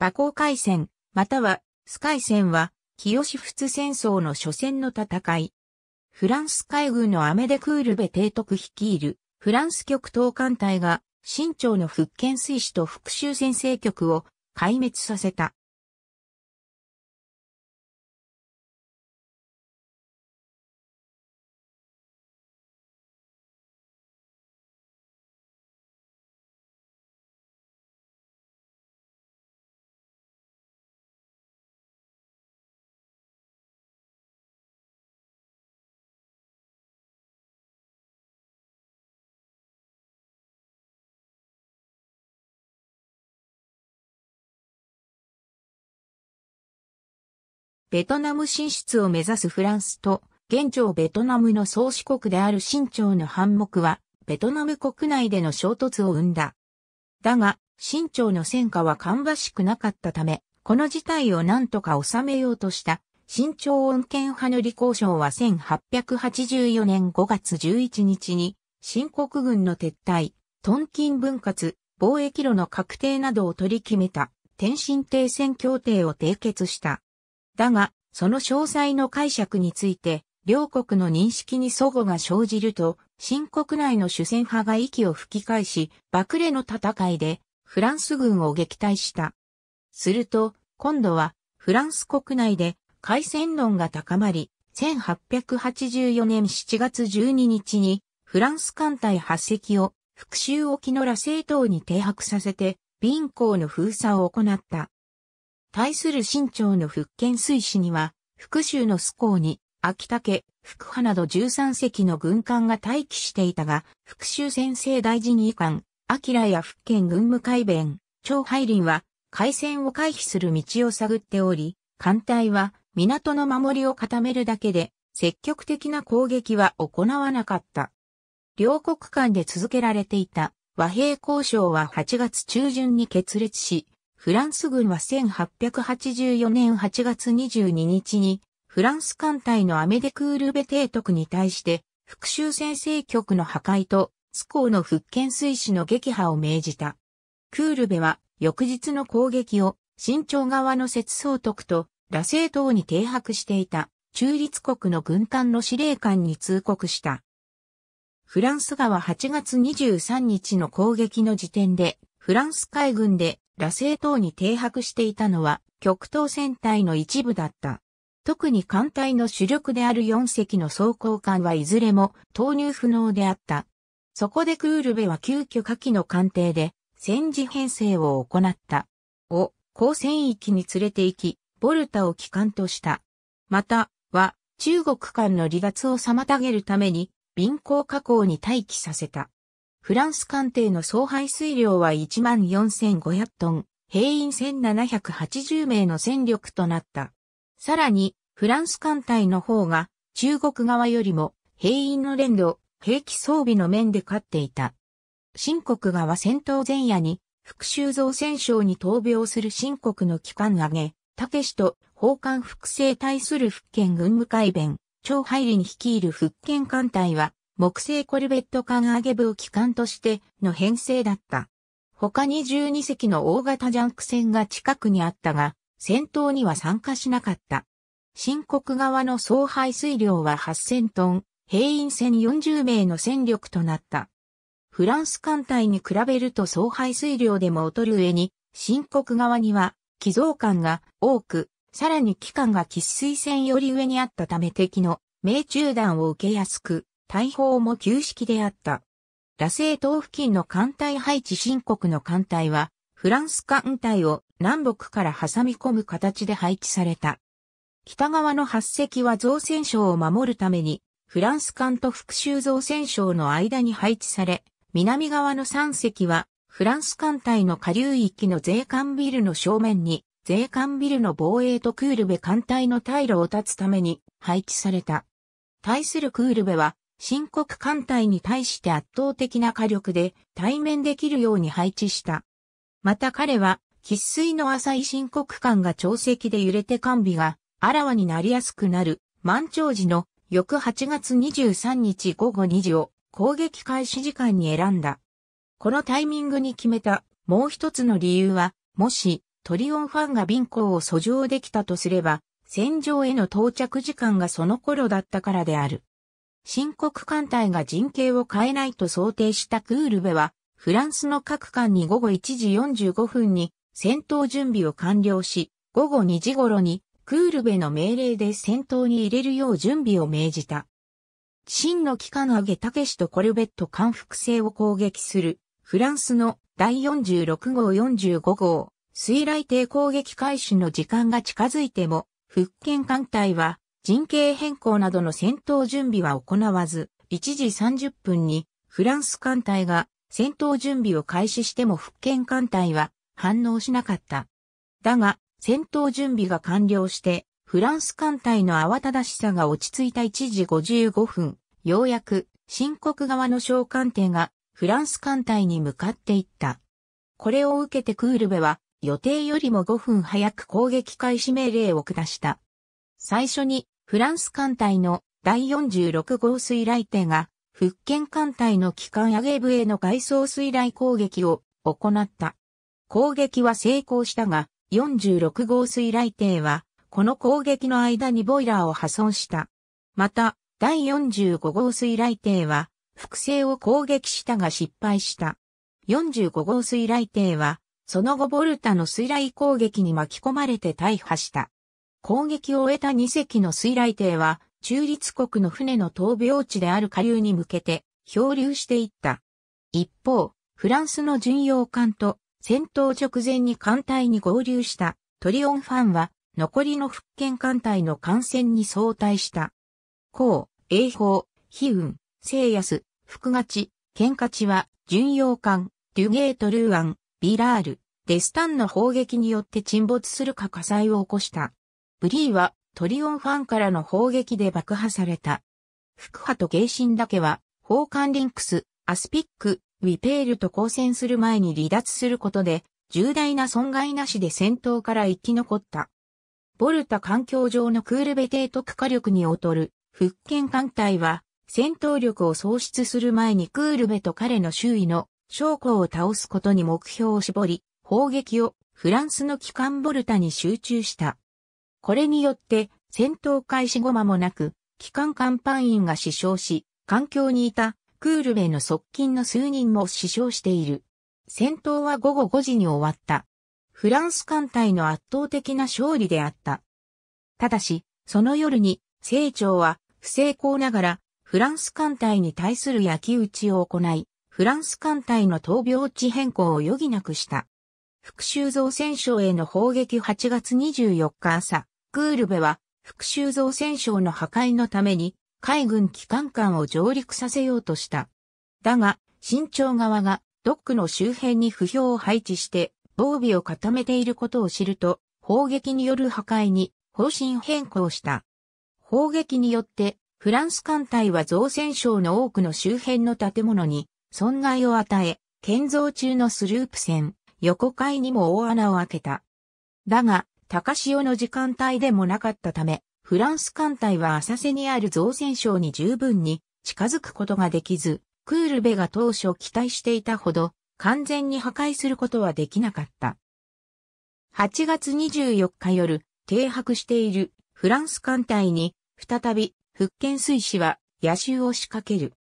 馬行海戦、またはスカイ戦は、清仏戦争の初戦の戦い。フランス海軍のアメデクールベ提督率いる、フランス極東艦隊が、清朝の福建水師と復讐先制局を壊滅させた。ベトナム進出を目指すフランスと、現状ベトナムの宗主国である清朝の反目は、ベトナム国内での衝突を生んだ。だが、清朝の戦果は芳しくなかったため、この事態を何とか収めようとした、清朝恩恵派の李光省は1884年5月11日に、新国軍の撤退、トンキン分割、貿易路の確定などを取り決めた、天津停戦協定を締結した。だが、その詳細の解釈について、両国の認識に齟齬が生じると、新国内の主戦派が息を吹き返し、爆レの戦いで、フランス軍を撃退した。すると、今度は、フランス国内で、海戦論が高まり、1884年7月12日に、フランス艦隊8隻を、復讐沖の羅西島に停泊させて、ビ港の封鎖を行った。対する新朝の福建水師には、福州のス港に、秋田家、福派など13隻の軍艦が待機していたが、福州先生大臣医官、明や福建軍務海弁、張海林は、海戦を回避する道を探っており、艦隊は港の守りを固めるだけで、積極的な攻撃は行わなかった。両国間で続けられていた和平交渉は8月中旬に決裂し、フランス軍は1884年8月22日に、フランス艦隊のアメデクールベ提督に対して、復讐先制局の破壊と、スコーの復権水師の撃破を命じた。クールベは、翌日の攻撃を、新朝側の節総督と、羅西島に停泊していた、中立国の軍艦の司令官に通告した。フランス側8月23日の攻撃の時点で、フランス海軍で羅西島に停泊していたのは極東戦隊の一部だった。特に艦隊の主力である4隻の装甲艦はいずれも投入不能であった。そこでクールベは急遽下記の艦艇で戦時編成を行った。を、交戦域に連れて行き、ボルタを機関とした。また、は、中国間の離脱を妨げるために、便港加工に待機させた。フランス艦艇の総排水量は14,500トン、兵員1,780名の戦力となった。さらに、フランス艦隊の方が中国側よりも兵員の連度、兵器装備の面で勝っていた。新国側戦闘前夜に、復讐造戦勝に闘病する新国の機関挙げ、たけしと砲艦複製対する福建軍務海弁、超配理に率いる福建艦隊は、木製コルベット艦上げ部を機関としての編成だった。他に12隻の大型ジャンク船が近くにあったが、戦闘には参加しなかった。新国側の総排水量は8000トン、兵員1040名の戦力となった。フランス艦隊に比べると総排水量でも劣る上に、新国側には寄贈艦が多く、さらに機関が喫水線より上にあったため敵の命中弾を受けやすく、大砲も旧式であった。羅西島付近の艦隊配置新国の艦隊は、フランス艦隊を南北から挟み込む形で配置された。北側の8隻は造船省を守るために、フランス艦と復讐造船省の間に配置され、南側の3隻は、フランス艦隊の下流域の税関ビルの正面に、税関ビルの防衛とクールベ艦隊の退路を断つために配置された。対するクールベは、新国艦隊に対して圧倒的な火力で対面できるように配置した。また彼は、喫水の浅い新国艦が潮汐で揺れて艦尾があらわになりやすくなる満潮時の翌8月23日午後2時を攻撃開始時間に選んだ。このタイミングに決めたもう一つの理由は、もしトリオンファンがビン港を遡上できたとすれば、戦場への到着時間がその頃だったからである。深刻艦隊が陣形を変えないと想定したクールベは、フランスの各艦に午後1時45分に戦闘準備を完了し、午後2時頃にクールベの命令で戦闘に入れるよう準備を命じた。真の機関上げたけしとコルベット艦複製を攻撃するフランスの第46号45号水雷艇攻撃開始の時間が近づいても福建艦隊は陣形変更などの戦闘準備は行わず1時30分にフランス艦隊が戦闘準備を開始しても福建艦隊は反応しなかった。だが戦闘準備が完了して、フランス艦隊の慌ただしさが落ち着いた1時55分、ようやく、新国側の小艦艇がフランス艦隊に向かっていった。これを受けてクールベは予定よりも5分早く攻撃開始命令を下した。最初にフランス艦隊の第46号水雷艇が福建艦隊の機関アゲーブへの外装水雷攻撃を行った。攻撃は成功したが、46号水雷艇は、この攻撃の間にボイラーを破損した。また、第45号水雷艇は、複製を攻撃したが失敗した。45号水雷艇は、その後ボルタの水雷攻撃に巻き込まれて大破した。攻撃を終えた2隻の水雷艇は、中立国の船の闘病地である下流に向けて漂流していった。一方、フランスの巡洋艦と戦闘直前に艦隊に合流したトリオンファンは残りの福建艦隊の艦船に相対した。琛航、永保、飛雲、済安、福勝、建勝は巡洋艦、デュゲ・トルーアン、ビラール、デスタンの砲撃によって沈没するか火災を起こした。ブリーはトリオンファンからの砲撃で爆破された。伏波と芸新だけは、砲艦リンクス、アスピック、ウィペールと交戦する前に離脱することで、重大な損害なしで戦闘から生き残った。ボルタ環境上のクールベ提督火力に劣る、福建艦隊は、戦闘力を喪失する前にクールベと彼の周囲の将校を倒すことに目標を絞り、砲撃をフランスの機関ボルタに集中した。これによって戦闘開始後間もなく、機関艦板員が死傷し、環境にいたクールベの側近の数人も死傷している。戦闘は午後5時に終わった。フランス艦隊の圧倒的な勝利であった。ただし、その夜に、清張は、不成功ながら、フランス艦隊に対する焼き討ちを行い、フランス艦隊の闘病地変更を余儀なくした。復讐造戦省への砲撃8月24日朝、クールベは、復讐造戦省の破壊のために、海軍機関艦を上陸させようとした。だが、新朝側がドックの周辺に不評を配置して防備を固めていることを知ると、砲撃による破壊に方針変更した。砲撃によってフランス艦隊は造船省の多くの周辺の建物に損害を与え、建造中のスループ船、横海にも大穴を開けた。だが、高潮の時間帯でもなかったため、フランス艦隊は浅瀬にある造船省に十分に近づくことができず、クールベが当初期待していたほど完全に破壊することはできなかった。8月24日夜、停泊しているフランス艦隊に再び福建水師は野襲を仕掛ける。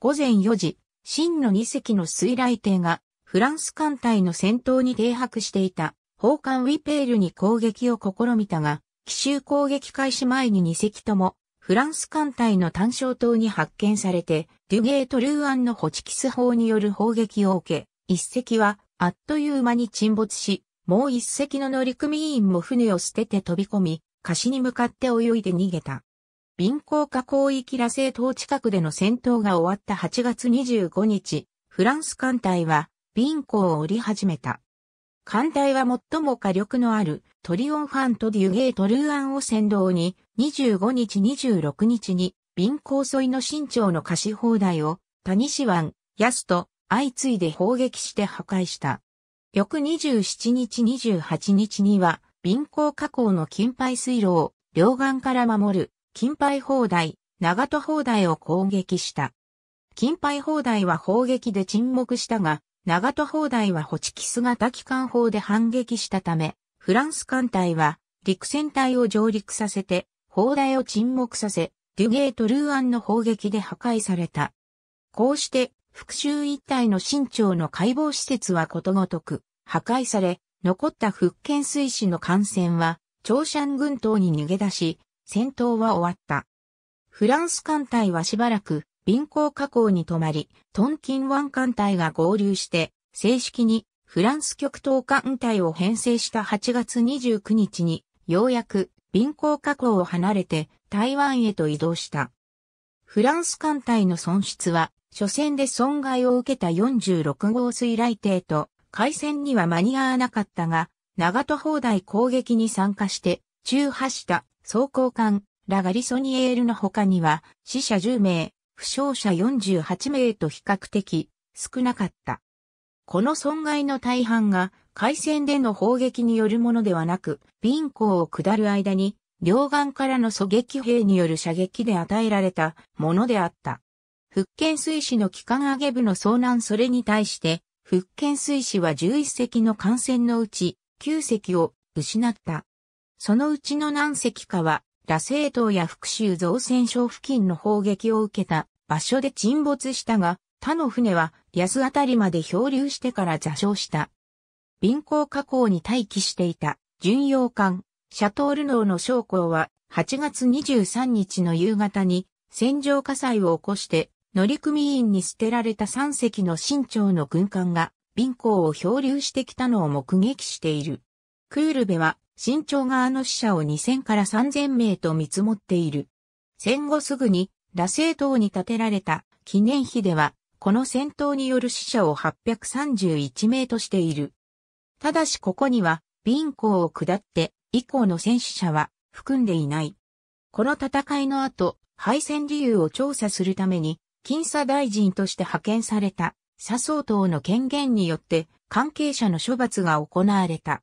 午前4時、真の2隻の水雷艇がフランス艦隊の先頭に停泊していた砲艦ウィペールに攻撃を試みたが、奇襲攻撃開始前に2隻とも、フランス艦隊の単焦塔に発見されて、デュゲート・ルーアンのホチキス砲による砲撃を受け、一隻はあっという間に沈没し、もう一隻の乗組員も船を捨てて飛び込み、橋に向かって泳いで逃げた。貧港化広域羅星島近くでの戦闘が終わった8月25日、フランス艦隊は貧港を降り始めた。艦隊は最も火力のあるトリオンファンとデュゲートルーアンを先導に25日26日に瓶高沿いの新潮の貸し放題を谷市湾、安と相次いで砲撃して破壊した。翌27日28日には瓶高河口の金牌水路を両岸から守る金牌砲台、長戸砲台を攻撃した。金牌砲台は砲撃で沈黙したが、長戸砲台はホチキス型機関砲で反撃したため、フランス艦隊は陸戦隊を上陸させて、砲台を沈黙させ、デュゲート・ルーアンの砲撃で破壊された。こうして、復讐一帯の新朝の解剖施設はことごとく破壊され、残った福建水師の艦船は、朝鮮軍島に逃げ出し、戦闘は終わった。フランス艦隊はしばらく、臨港河口に止まり、トンキン湾艦隊が合流して、正式にフランス極東艦隊を編成した8月29日に、ようやく、臨港河口を離れて台湾へと移動した。フランス艦隊の損失は、初戦で損害を受けた46号水雷艇と、海戦には間に合わなかったが、長戸砲台攻撃に参加して、中破した装甲艦、ラガリソニエールの他には、死者10名、負傷者48名と比較的少なかった。この損害の大半が海戦での砲撃によるものではなく、ビ港を下る間に両岸からの狙撃兵による射撃で与えられたものであった。福建水師の機関上げ部の遭難それに対して、福建水師は11隻の艦船のうち9隻を失った。そのうちの何隻かは、羅星島や福州造船所付近の砲撃を受けた場所で沈没したが、他の船は安あたりまで漂流してから座礁した。臨港河口に待機していた巡洋艦シャトールノーの将校は8月23日の夕方に戦場火災を起こして乗組員に捨てられた3隻の新朝の軍艦が臨港を漂流してきたのを目撃している。クールベは新朝側の死者を2000から3000名と見積もっている。戦後すぐに羅星島に建てられた記念碑ではこの戦闘による死者を831名としている。ただしここには、ビ港を下って以降の戦死者は含んでいない。この戦いの後、敗戦理由を調査するために、金佐大臣として派遣された、佐相党の権限によって関係者の処罰が行われた。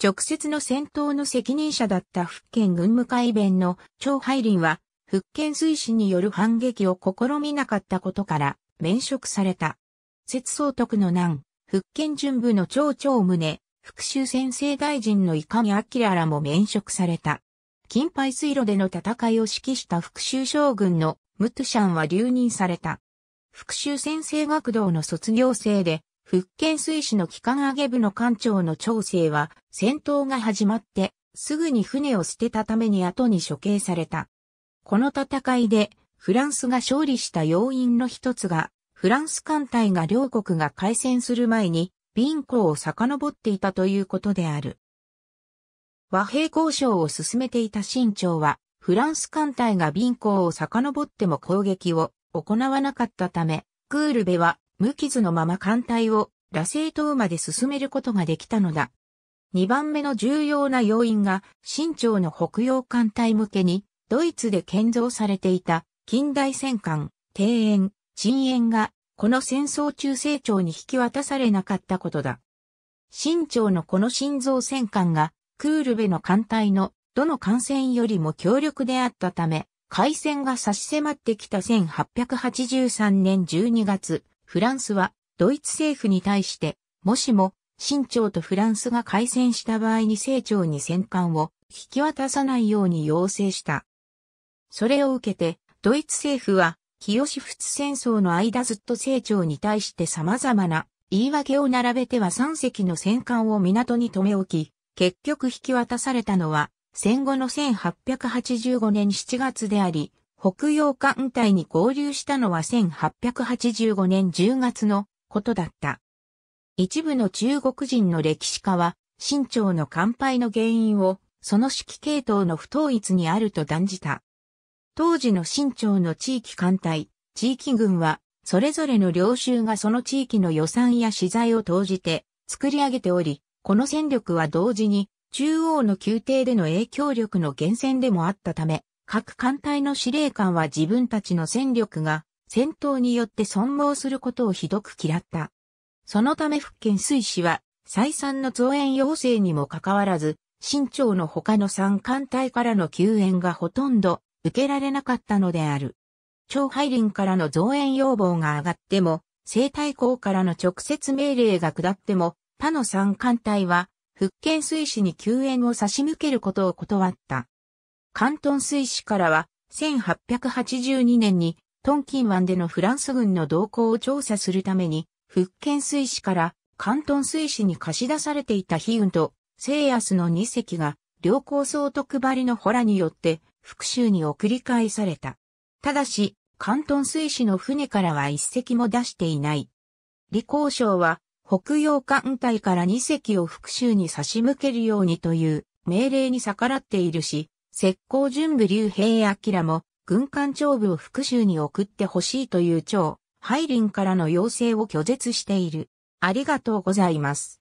直接の戦闘の責任者だった福建軍務会弁の張海林は、福建水師による反撃を試みなかったことから、免職された。節総督の難、福建準部の長長宗、復讐先生大臣の伊上明らも免職された。金牌水路での戦いを指揮した復讐将軍のムトシャンは留任された。復讐先生学堂の卒業生で、福建水師の機関上げ部の艦長の長生は、戦闘が始まって、すぐに船を捨てたために後に処刑された。この戦いで、フランスが勝利した要因の一つが、フランス艦隊が両国が開戦する前に、ビン港を遡っていたということである。和平交渉を進めていた新朝は、フランス艦隊がビン港を遡っても攻撃を行わなかったため、クールベは無傷のまま艦隊を羅星島まで進めることができたのだ。二番目の重要な要因が、新朝の北洋艦隊向けに、ドイツで建造されていた近代戦艦、庭園、陳園が、この戦争中成長に引き渡されなかったことだ。新朝のこの新造戦艦が、クールベの艦隊のどの艦船よりも強力であったため、海戦が差し迫ってきた1883年12月、フランスはドイツ政府に対して、もしも新朝とフランスが開戦した場合に清朝に戦艦を引き渡さないように要請した。それを受けて、ドイツ政府は、清仏戦争の間ずっと清朝に対して様々な言い訳を並べては3隻の戦艦を港に留め置き、結局引き渡されたのは、戦後の1885年7月であり、北洋艦隊に合流したのは1885年10月のことだった。一部の中国人の歴史家は、清朝の乾杯の原因を、その指揮系統の不統一にあると断じた。当時の新朝の地域艦隊、地域軍は、それぞれの領衆がその地域の予算や資材を投じて作り上げており、この戦力は同時に中央の宮廷での影響力の源泉でもあったため、各艦隊の司令官は自分たちの戦力が戦闘によって損耗することをひどく嫌った。そのため福建水師は再三の増援要請にもかかわらず、新朝の他の三艦隊からの救援がほとんど受けられなかったのである。超ハイリンからの増援要望が上がっても、西太后からの直接命令が下っても、他の三艦隊は、福建水師に救援を差し向けることを断った。関東水師からは、1882年に、トンキン湾でのフランス軍の動向を調査するために、福建水師から関東水師に貸し出されていた飛雲と、聖安の2隻が、両高総督張りのホラによって、復讐に送り返された。ただし、関東水師の船からは一隻も出していない。李光省は、北洋艦隊から2隻を復讐に差し向けるようにという命令に逆らっているし、石膏準部竜兵明も軍艦長部を復讐に送ってほしいという長、ハイリンからの要請を拒絶している。ありがとうございます。